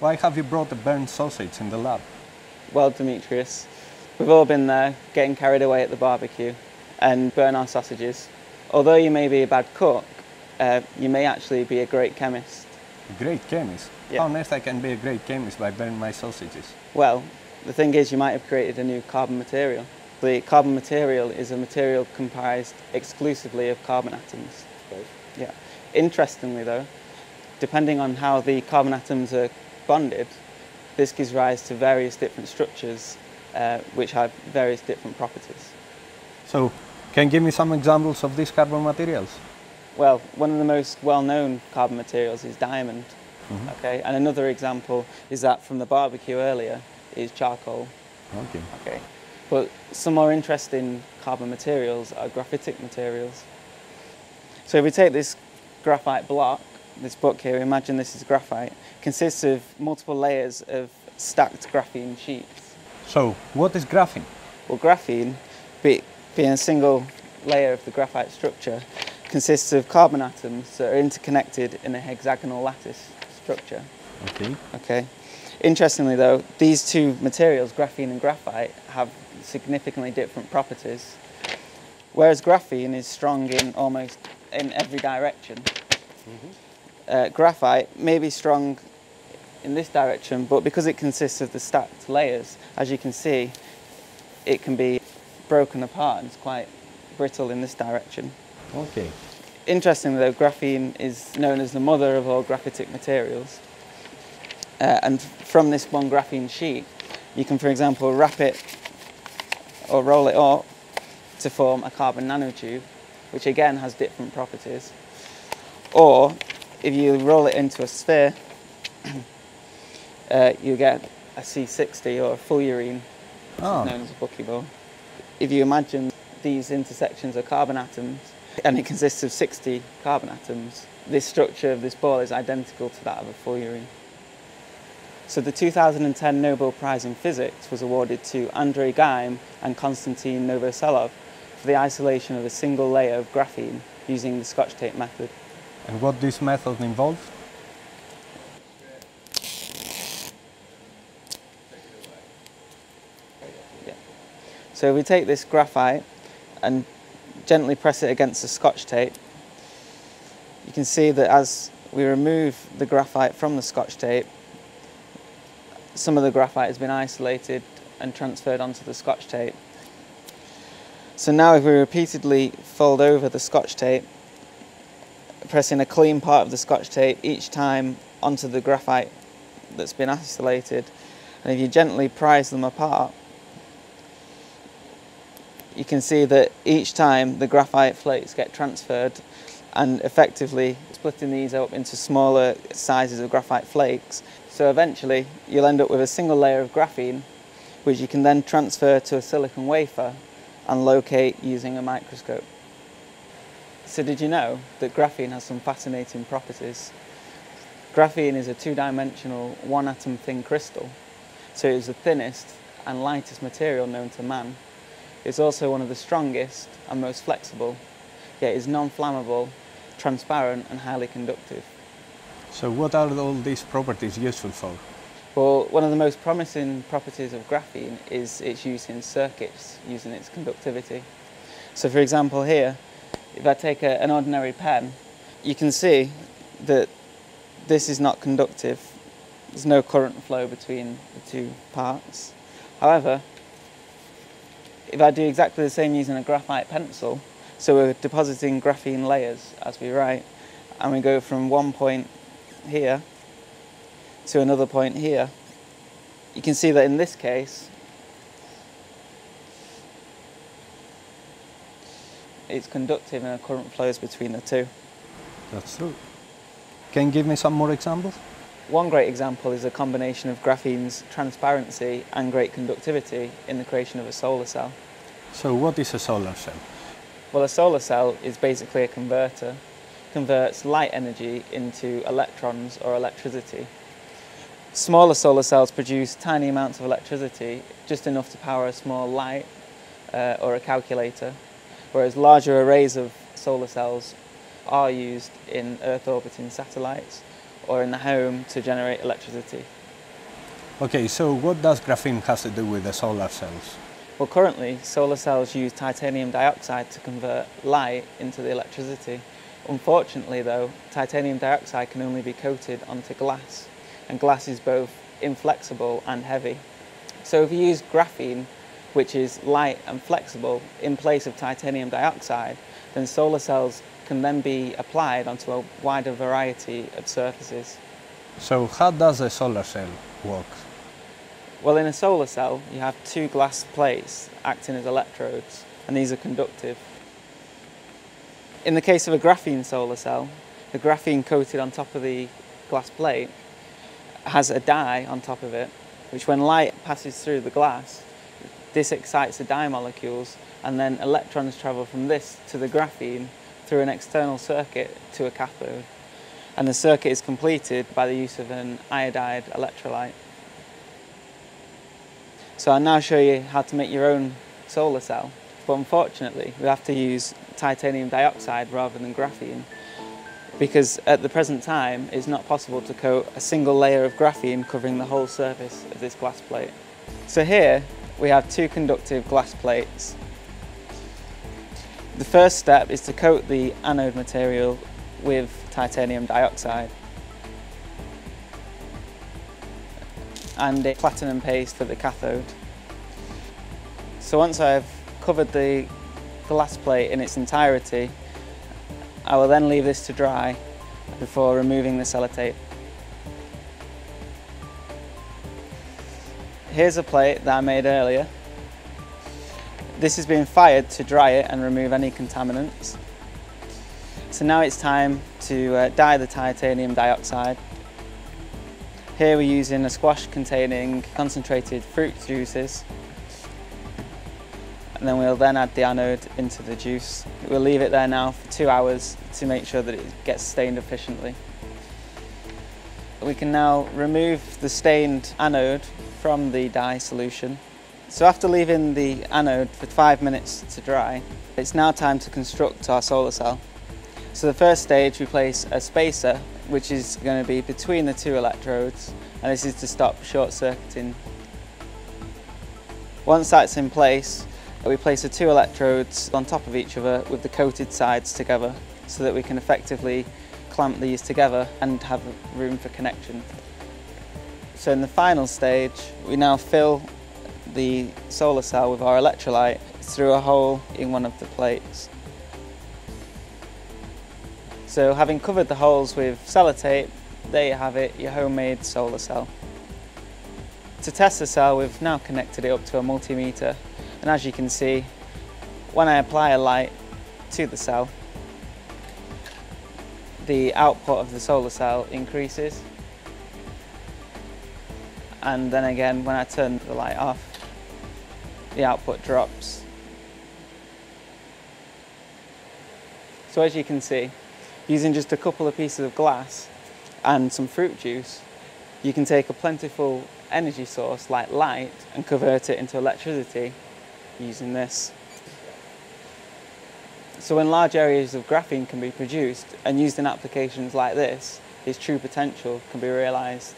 Why have you brought the burnt sausage in the lab? Well, Demetrius, we've all been there getting carried away at the barbecue and burn our sausages. Although you may be a bad cook, uh, you may actually be a great chemist. A great chemist? Yeah. How on earth I can be a great chemist by burning my sausages? Well, the thing is, you might have created a new carbon material. The carbon material is a material comprised exclusively of carbon atoms. Yeah. Interestingly, though, depending on how the carbon atoms are bonded, this gives rise to various different structures uh, which have various different properties. So, can you give me some examples of these carbon materials? Well, one of the most well-known carbon materials is diamond. Okay, and another example is that from the barbecue earlier is charcoal. Okay. Okay, but some more interesting carbon materials are graphitic materials. So if we take this graphite block, this book here, imagine this is graphite, consists of multiple layers of stacked graphene sheets. So, what is graphene? Well, graphene, be, being a single layer of the graphite structure, consists of carbon atoms that are interconnected in a hexagonal lattice structure. Okay. Okay. Interestingly, though, these two materials, graphene and graphite, have significantly different properties. Whereas graphene is strong in almost in every direction, mm-hmm. Uh, graphite may be strong in this direction, but because it consists of the stacked layers, as you can see, it can be broken apart and it's quite brittle in this direction. Okay. Interestingly, though, graphene is known as the mother of all graphitic materials. Uh, and from this one graphene sheet, you can, for example, wrap it or roll it up to form a carbon nanotube, which again has different properties. Or if you roll it into a sphere, uh, you get a C60 or a fullerene, Ah. known as a buckyball. If you imagine these intersections are carbon atoms, and it consists of 60 carbon atoms, this structure of this ball is identical to that of a fullerene. So the 2010 Nobel Prize in Physics was awarded to Andrei Geim and Konstantin Novoselov for the isolation of a single layer of graphene using the Scotch tape method. And what this method involves? So we take this graphite and gently press it against the Scotch tape. You can see that as we remove the graphite from the Scotch tape, some of the graphite has been isolated and transferred onto the Scotch tape. So now if we repeatedly fold over the Scotch tape, pressing a clean part of the Scotch tape each time onto the graphite that's been isolated, and if you gently prise them apart, you can see that each time the graphite flakes get transferred and effectively splitting these up into smaller sizes of graphite flakes. So eventually you'll end up with a single layer of graphene which you can then transfer to a silicon wafer and locate using a microscope. So did you know that graphene has some fascinating properties? Graphene is a two-dimensional one-atom thin crystal. So it is the thinnest and lightest material known to man. It's also one of the strongest and most flexible, yet is non-flammable, transparent and highly conductive. So, what are all these properties useful for? Well, one of the most promising properties of graphene is its use in circuits using its conductivity. So for example here, if I take a, an ordinary pen, you can see that this is not conductive. There's no current flow between the two parts. However, if I do exactly the same using a graphite pencil, so we're depositing graphene layers as we write, and we go from one point here to another point here, you can see that in this case, it's conductive and a current flows between the two. That's true. Can you give me some more examples? One great example is a combination of graphene's transparency and great conductivity in the creation of a solar cell. So, what is a solar cell? Well, a solar cell is basically a converter, converts light energy into electrons or electricity. Smaller solar cells produce tiny amounts of electricity, just enough to power a small light uh, or a calculator, whereas larger arrays of solar cells are used in Earth orbiting satellites or in the home to generate electricity. Okay, so what does graphene have to do with the solar cells? Well, currently, solar cells use titanium dioxide to convert light into the electricity. Unfortunately, though, titanium dioxide can only be coated onto glass, and glass is both inflexible and heavy. So if you use graphene, which is light and flexible, in place of titanium dioxide, then solar cells can then be applied onto a wider variety of surfaces. So how does a solar cell work? Well, in a solar cell, you have two glass plates acting as electrodes, and these are conductive. In the case of a graphene solar cell, the graphene coated on top of the glass plate has a dye on top of it, which when light passes through the glass, this excites the dye molecules, and then electrons travel from this to the graphene through an external circuit to a cathode. And the circuit is completed by the use of an iodide electrolyte. So I'll now show you how to make your own solar cell. But unfortunately, we have to use titanium dioxide rather than graphene because at the present time it's not possible to coat a single layer of graphene covering the whole surface of this glass plate. So here we have two conductive glass plates. The first step is to coat the anode material with titanium dioxide and a platinum paste for the cathode. So once I've covered the glass plate in its entirety, I will then leave this to dry before removing the sellotape. Here's a plate that I made earlier. This is being fired to dry it and remove any contaminants. So now it's time to uh, dye the titanium dioxide. Here we're using a squash containing concentrated fruit juices and then we'll then add the anode into the juice. We'll leave it there now for two hours to make sure that it gets stained efficiently. We can now remove the stained anode from the dye solution. So after leaving the anode for five minutes to dry, it's now time to construct our solar cell. So the first stage we place a spacer which is going to be between the two electrodes and this is to stop short circuiting. Once that's in place we place the two electrodes on top of each other with the coated sides together so that we can effectively clamp these together and have room for connection. So in the final stage, we now fill the solar cell with our electrolyte through a hole in one of the plates. So having covered the holes with sellotape, there you have it, your homemade solar cell. To test the cell, we've now connected it up to a multimeter and as you can see, when I apply a light to the cell, the output of the solar cell increases. And then again, when I turn the light off, the output drops. So as you can see, using just a couple of pieces of glass and some fruit juice, you can take a plentiful energy source like light and convert it into electricity using this. So when large areas of graphene can be produced and used in applications like this, its true potential can be realised.